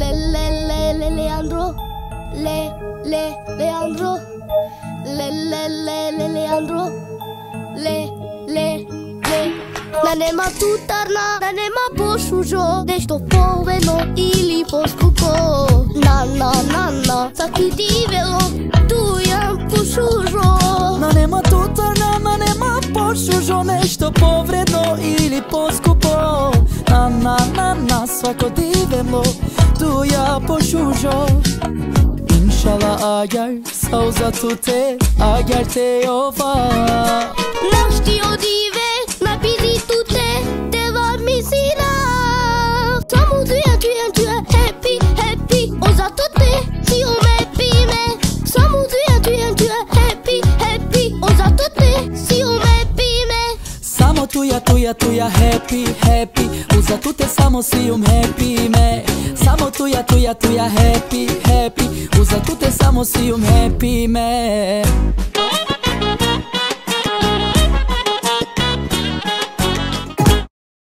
Le le le le Leandro. Le le Leandro. Le le le le Leandro. Le le le. Да нема тутарна, да нема пошужо Нешто повено или поскупо На на на на Са ти дивело Тујам пошужо На нема тутарна, на нема пошужо Нешто повредно или поскупо На на на на свако дивело tuja poshuqo Inshallah agar, sa uza tute, agar te ova tuja, tuja, tuja, happy, happy. Uza tu te samo sijum happy me Samo tuja, tuja, tuja, happy, happy. Uza tu te samo sijum happy me